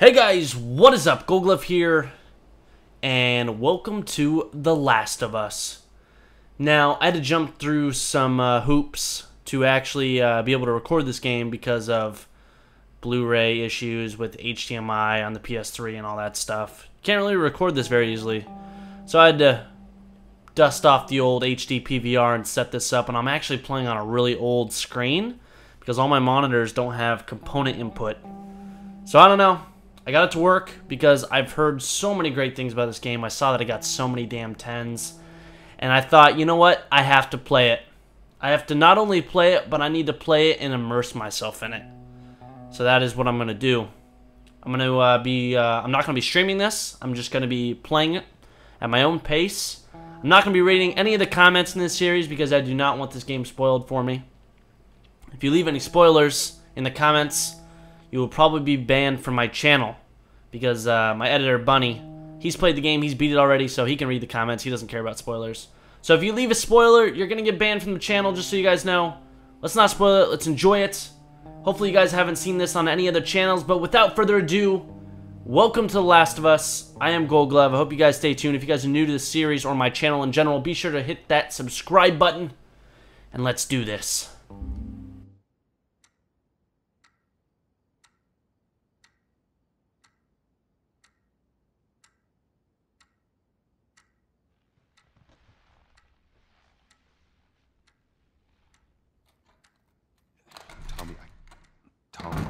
Hey guys, what is up? Goldglove here, and welcome to The Last of Us. Now, I had to jump through some uh, hoops to actually uh, be able to record this game because of Blu-ray issues with HDMI on the PS3 and all that stuff. Can't really record this very easily, so I had to dust off the old HD PVR and set this up, and I'm actually playing on a really old screen because all my monitors don't have component input. So I don't know. I got it to work because I've heard so many great things about this game. I saw that it got so many damn tens. And I thought, you know what? I have to play it. I have to not only play it, but I need to play it and immerse myself in it. So that is what I'm going to do. I'm going to uh, be, uh, I'm not going to be streaming this. I'm just going to be playing it at my own pace. I'm not going to be reading any of the comments in this series because I do not want this game spoiled for me. If you leave any spoilers in the comments, you will probably be banned from my channel because uh, my editor Bunny, he's played the game, he's beat it already, so he can read the comments. He doesn't care about spoilers. So if you leave a spoiler, you're gonna get banned from the channel. Just so you guys know, let's not spoil it. Let's enjoy it. Hopefully you guys haven't seen this on any other channels, but without further ado, welcome to The Last of Us. I am Gold Glove. I hope you guys stay tuned. If you guys are new to the series or my channel in general, be sure to hit that subscribe button, and let's do this. Tommy, I,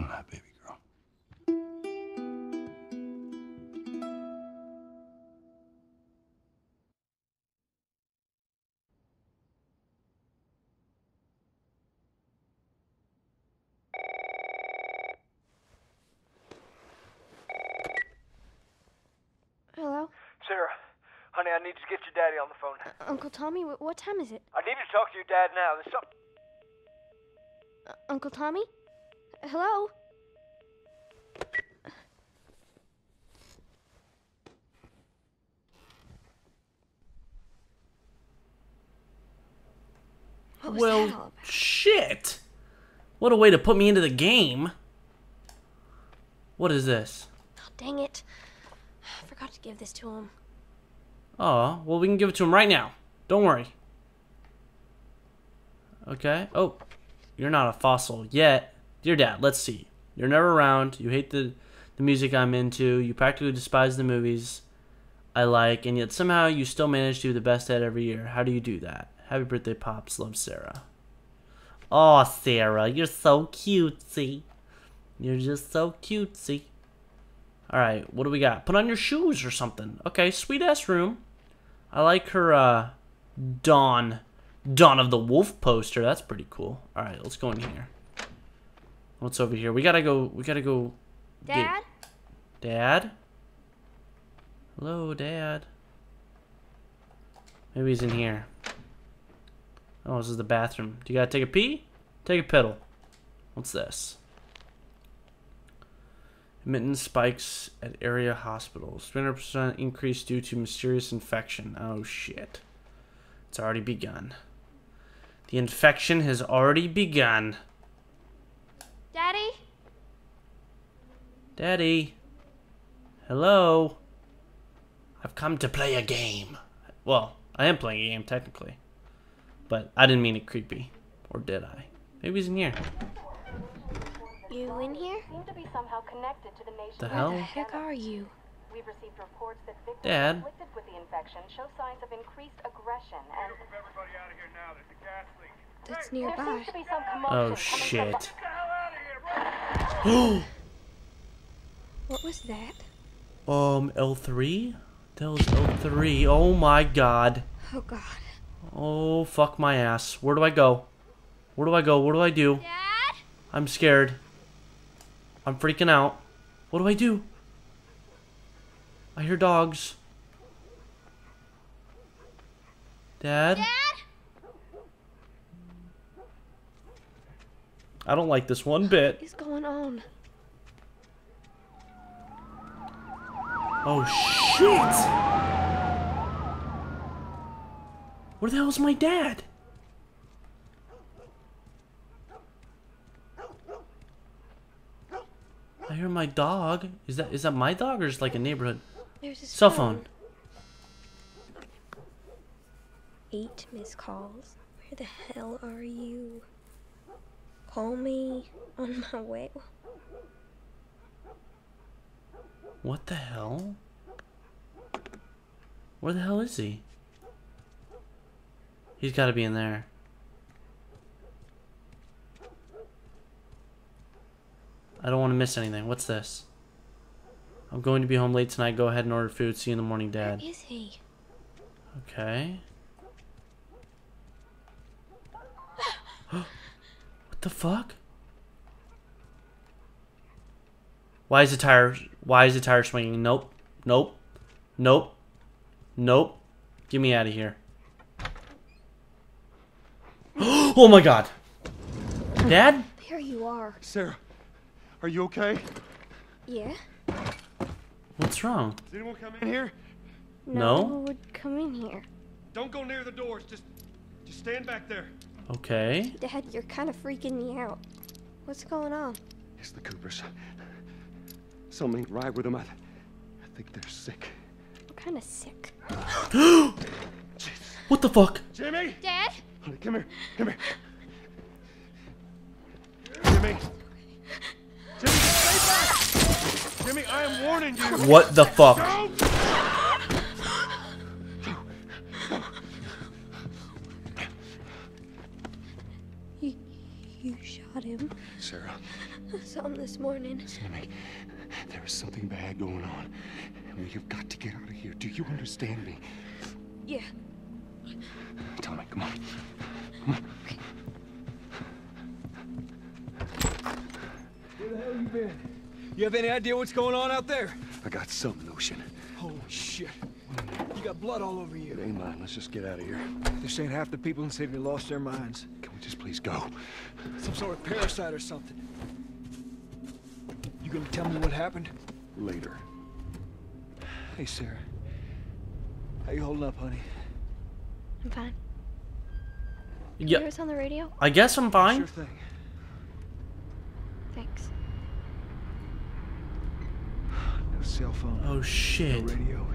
Good night, baby girl. Hello? Sarah, honey, I need to get your daddy on the phone. Uncle Tommy, what time is it? I need to talk to your dad now. There's something. Uh, Uncle Tommy? Hello? What was that all Well, shit. What a way to put me into the game. What is this? Oh, dang it. I forgot to give this to him. Oh, well, we can give it to him right now. Don't worry. Okay. Oh, you're not a fossil yet. Dear Dad, let's see. You're never around. You hate the, the music I'm into. You practically despise the movies I like, and yet somehow you still manage to do the best at every year. How do you do that? Happy birthday, Pops. Love, Sarah. Oh, Sarah, you're so cutesy. You're just so cutesy. All right, what do we got? Put on your shoes or something. Okay, sweet ass room. I like her uh Dawn Dawn of the Wolf poster. That's pretty cool. All right, let's go in here. What's over here? We gotta go. We gotta go. get- Dad? Dad? Hello, Dad. Maybe he's in here. Oh, this is the bathroom. Do you gotta take a pee? Take a piddle. What's this? Admittance spikes at area hospitals. 300% increase due to mysterious infection. Oh, shit. It's already begun. The infection has already begun. Daddy? Daddy. Hello. I've come to play a game. Well, I am playing a game technically. But I didn't mean it creepy. Or did I? Maybe he's in here. You in here? seem to be somehow connected to the nation. The hell? Heck are you? We've received reports that victims Dad? afflicted with the infection show signs of increased aggression and Everybody out of here now. There's a gas leak. That's there nearby. seems to be some commotion Oh coming from shit. Get the hell out of here, run! What was that? Um, L3? That was L3. Oh my god. Oh god. Oh, fuck my ass. Where do I go? Where do I go? What do I do? Dad? I'm scared. I'm freaking out. What do I do? I hear dogs. Dad? Dad? I don't like this one bit. What is going on? Oh shit! Where the hell is my dad? I hear my dog. Is that is that my dog or is it like a neighborhood There's his cell phone? Eight missed calls. Where the hell are you? Call me on my way. What the hell? Where the hell is he? He's got to be in there. I don't want to miss anything. What's this? I'm going to be home late tonight. Go ahead and order food. See you in the morning, Dad. Where is he? Okay. what the fuck? Why is the tire? Why is the tire swinging? Nope. Nope. Nope. Nope. Get me out of here. oh my god. Dad? There you are. Sarah, are you okay? Yeah? What's wrong? Does anyone come in here? No? Who would come in here? Don't go near the doors. Just, just stand back there. Okay. Dad, you're kind of freaking me out. What's going on? It's the Coopers. Something ain't right with them. I, I think they're sick. I'm kind of sick. What the fuck? Jimmy! Dad? Honey, come here. Come here. Jimmy! Jimmy, stay back! Jimmy, I am warning you. What the fuck? You, Sarah, I saw him this morning. listen to me. There is something bad going on. And we have got to get out of here. Do you understand me? Yeah. Tell me, come on. Where the hell you been? You have any idea what's going on out there? I got some notion. Holy shit. You got blood all over It you. ain't mine. Let's just get out of here. They're saying half the people in the city lost their minds. Can we just please go? Some sort of parasite or something. You gonna tell me what happened? Later. Hey, Sarah. How you holding up, honey? I'm fine. You Yeah, hear us on the radio? I guess I'm fine. Sure thing. Thanks. No cell phone. Oh shit. No shit. radio.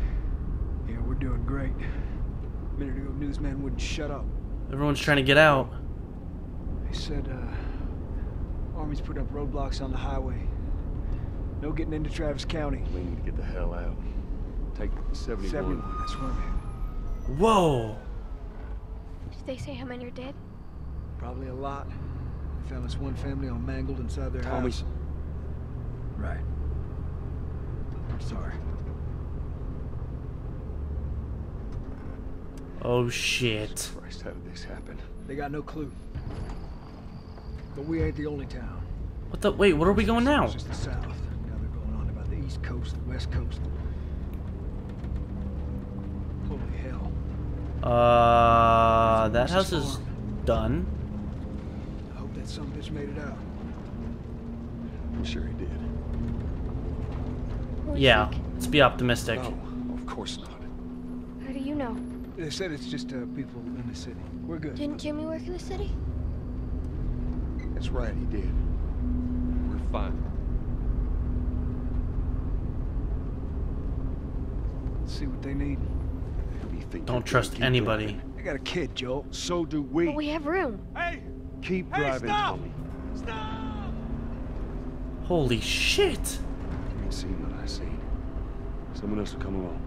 Yeah, we're doing great. A minute ago, newsman wouldn't shut up. Everyone's trying to get out. They said, uh, Army's put up roadblocks on the highway. No getting into Travis County. We need to get the hell out. Take 71. 71, that's where I'm headed. Whoa. Did they say how many are dead? Probably a lot. They found this one family all mangled inside their Tommy. house. Right. I'm sorry. Oh shit. Christ, how did this happen? They got no clue. But we ain't the only town. What the? Wait, where are we going now? It's just the south. Now they're going on about the east coast, the west coast. Holy hell. Uh, that house is done. I hope that some bitch made it out. I'm sure he did. What do you Yeah, let's be optimistic. No, of course not. How do you know? They said it's just uh, people in the city. We're good. Didn't Jimmy work in the city? That's right, he did. We're fine. Let's see what they need. You think Don't trust anybody. driving? I got a kid, Joel. So do we. But we have room. Hey! Keep Hey, driving, stop! Tommy. Stop! Holy shit! You ain't seen what I seen. Someone else will come along.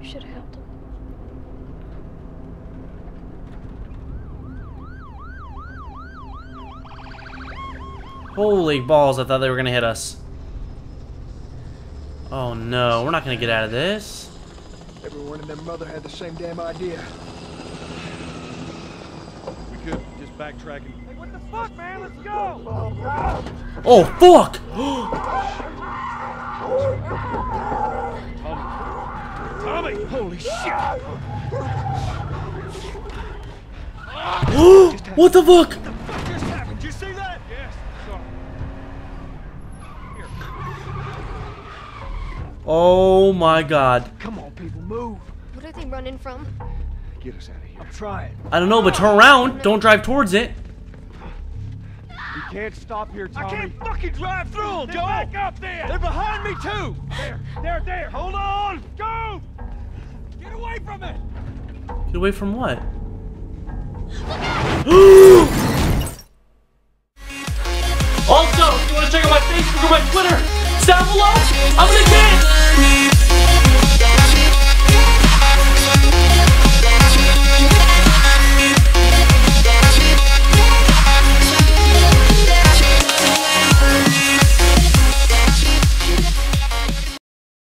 You should have helped him. Holy balls, I thought they were gonna hit us. Oh no, we're not gonna get out of this. Everyone and their mother had the same damn idea. We could just backtrack and Hey, what the fuck, man? Let's go! Oh fuck! Tommy! Holy shit! what the fuck? What just happened? Did you see that? Yes. Sorry. Oh my god. Come on, people, move. What are they running from? Get us out of here. I'm trying. I don't know, but turn around. Don't drive towards it. You can't stop here, I can't fucking drive through them, Then Joel! back up there. They're behind me, too! There, there, there! Hold on! Go! Get away from it! Get away from what?